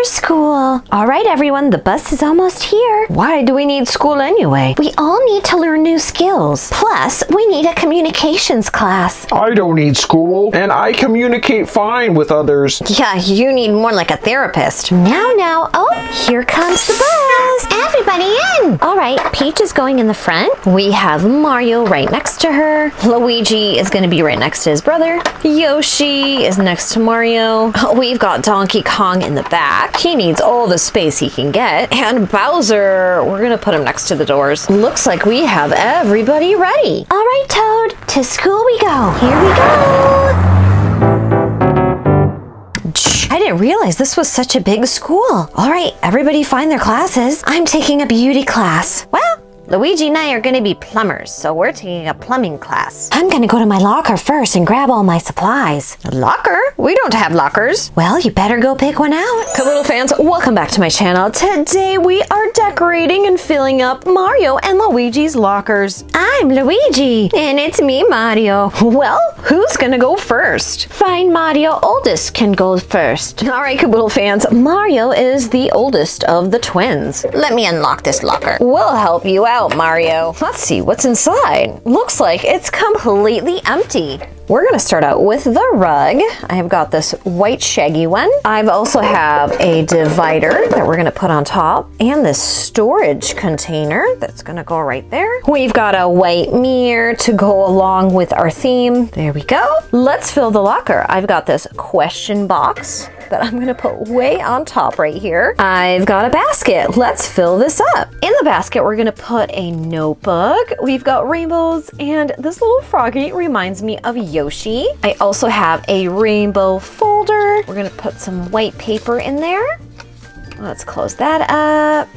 for school. All right, everyone, the bus is almost here. Why do we need school anyway? We all need to learn new skills. Plus, we need a communications class. I don't need school, and I communicate fine with others. Yeah, you need more like a therapist. Now, now, oh, here comes the bus. Everybody in. All right, Peach is going in the front. We have Mario right next to her. Luigi is going to be right next to his brother. Yoshi is next to Mario. We've got Donkey Kong in the back. He needs all the space he can get. And Bowser, we're going to put him next to the doors. Looks like we have everybody ready. All right, Toad, to school we go. Here we go. I didn't realize this was such a big school. All right, everybody find their classes. I'm taking a beauty class. Well, Luigi and I are going to be plumbers, so we're taking a plumbing class. I'm gonna go to my locker first and grab all my supplies. A locker? We don't have lockers. Well, you better go pick one out. Little fans, welcome back to my channel. Today we are decorating and filling up Mario and Luigi's lockers. I'm Luigi. And it's me, Mario. Well, who's gonna go first? Fine, Mario. Oldest can go first. All right, Caboodle fans, Mario is the oldest of the twins. Let me unlock this locker. We'll help you out, Mario. Let's see what's inside. Looks like it's completely empty. We're gonna start out with the rug. I've got this white shaggy one. I've also have a divider that we're gonna put on top and this storage container that's gonna go right there. We've got a white mirror to go along with our theme. There we go. Let's fill the locker. I've got this question box that I'm gonna put way on top right here. I've got a basket. Let's fill this up. In the basket, we're gonna put a notebook. We've got rainbows and this little froggy reminds me of Yoshi. I also have a rainbow folder. We're gonna put some white paper in there. Let's close that up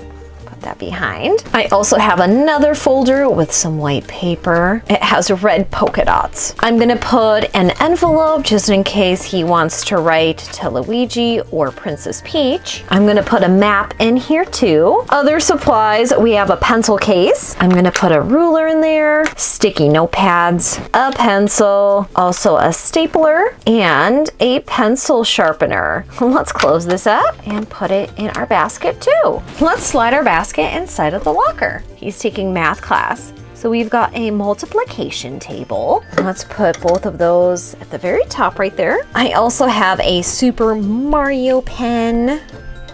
that behind. I also have another folder with some white paper. It has red polka dots. I'm gonna put an envelope just in case he wants to write to Luigi or Princess Peach. I'm gonna put a map in here too. Other supplies, we have a pencil case. I'm gonna put a ruler in there, sticky notepads, a pencil, also a stapler, and a pencil sharpener. Let's close this up and put it in our basket too. Let's slide our basket inside of the locker. He's taking math class. So we've got a multiplication table. Let's put both of those at the very top right there. I also have a Super Mario pen.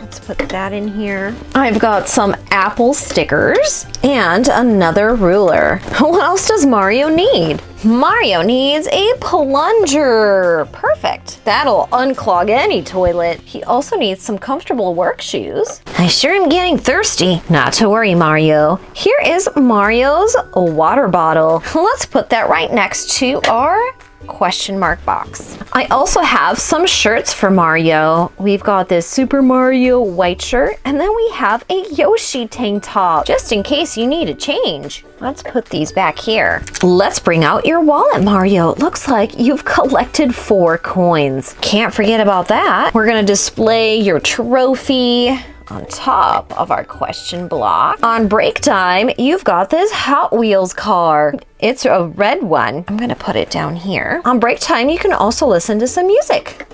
Let's put that in here. I've got some Apple stickers and another ruler. What else does Mario need? Mario needs a plunger. Perfect. That'll unclog any toilet. He also needs some comfortable work shoes. I sure am getting thirsty. Not to worry, Mario. Here is Mario's water bottle. Let's put that right next to our question mark box. I also have some shirts for Mario. We've got this Super Mario white shirt and then we have a Yoshi tank top just in case you need a change. Let's put these back here. Let's bring out your wallet, Mario. Looks like you've collected four coins. Can't forget about that. We're gonna display your trophy on top of our question block. On break time, you've got this Hot Wheels car. It's a red one. I'm gonna put it down here. On break time, you can also listen to some music.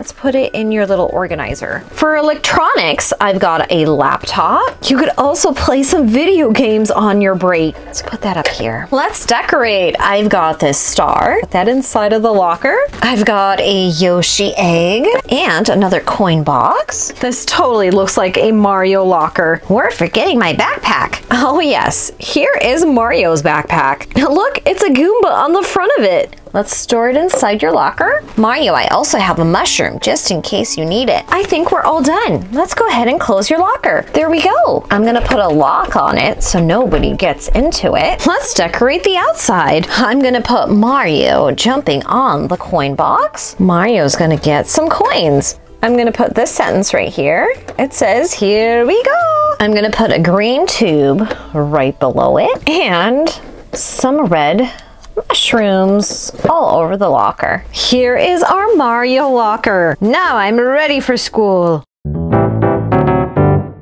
Let's put it in your little organizer. For electronics, I've got a laptop. You could also play some video games on your break. Let's put that up here. Let's decorate. I've got this star. Put that inside of the locker. I've got a Yoshi egg and another coin box. This totally looks like a Mario locker. We're forgetting my backpack. Oh yes, here is Mario's backpack. Look, it's a Goomba on the front of it. Let's store it inside your locker. Mario, I also have a mushroom just in case you need it. I think we're all done. Let's go ahead and close your locker. There we go. I'm gonna put a lock on it so nobody gets into it. Let's decorate the outside. I'm gonna put Mario jumping on the coin box. Mario's gonna get some coins. I'm gonna put this sentence right here. It says, here we go. I'm gonna put a green tube right below it and some red mushrooms all over the locker. Here is our Mario locker. Now I'm ready for school.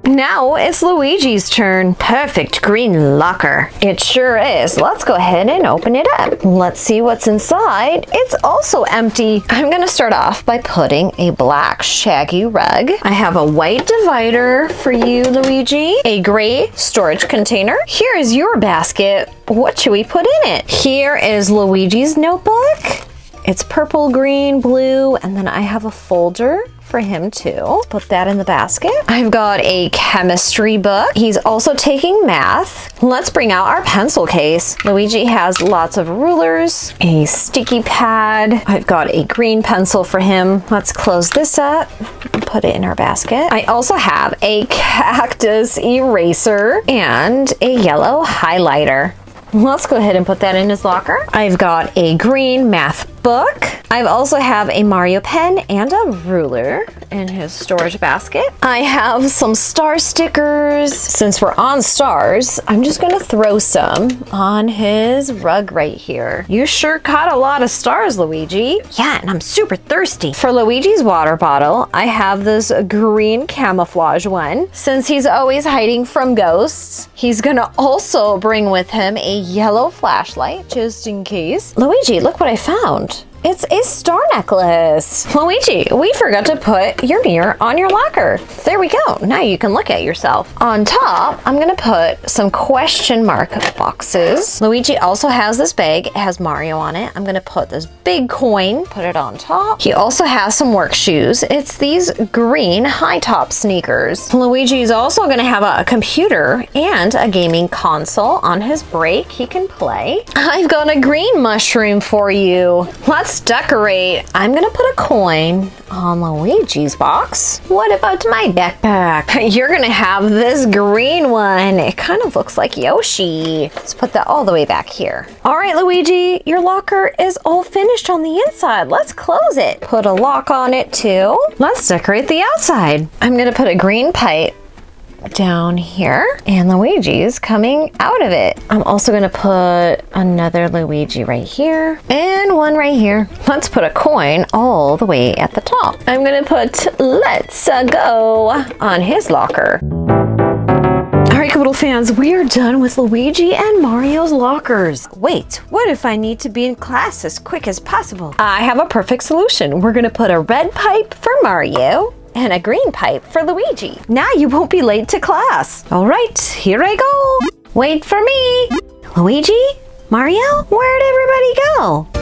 Now it's Luigi's turn. Perfect green locker. It sure is. Let's go ahead and open it up. Let's see what's inside. It's also empty. I'm gonna start off by putting a black shaggy rug. I have a white divider for you, Luigi. A gray storage container. Here is your basket. What should we put in it? Here is Luigi's notebook. It's purple, green, blue, and then I have a folder for him too. Put that in the basket. I've got a chemistry book. He's also taking math. Let's bring out our pencil case. Luigi has lots of rulers, a sticky pad. I've got a green pencil for him. Let's close this up and put it in our basket. I also have a cactus eraser and a yellow highlighter. Let's go ahead and put that in his locker. I've got a green math book. I also have a Mario pen and a ruler in his storage basket. I have some star stickers. Since we're on stars, I'm just gonna throw some on his rug right here. You sure caught a lot of stars, Luigi. Yeah, and I'm super thirsty. For Luigi's water bottle, I have this green camouflage one. Since he's always hiding from ghosts, he's gonna also bring with him a yellow flashlight just in case. Luigi, look what I found. It's a star necklace. Luigi, we forgot to put your mirror on your locker. There we go. Now you can look at yourself. On top, I'm gonna put some question mark boxes. Luigi also has this bag. It has Mario on it. I'm gonna put this big coin, put it on top. He also has some work shoes. It's these green high top sneakers. Luigi is also gonna have a, computer and a gaming console on his break. He can play. I've got a green mushroom for you. Let's Let's decorate. I'm gonna put a coin on Luigi's box. What about my backpack? You're gonna have this green one. It kind of looks like Yoshi. Let's put that all the way back here. All right, Luigi, your locker is all finished on the inside. Let's close it. Put a lock on it too. Let's decorate the outside. I'm gonna put a green pipe down here and Luigi's coming out of it. I'm also gonna put another Luigi right here and one right here. Let's put a coin all the way at the top. I'm gonna put let's go on his locker. All right, Caboodle fans, we are done with Luigi and Mario's lockers. Wait, what if I need to be in class as quick as possible? I have a perfect solution. We're gonna put a red pipe for Mario and a green pipe for Luigi. Now you won't be late to class. All right, here I go. Wait for me. Luigi? Mario? Where'd everybody go?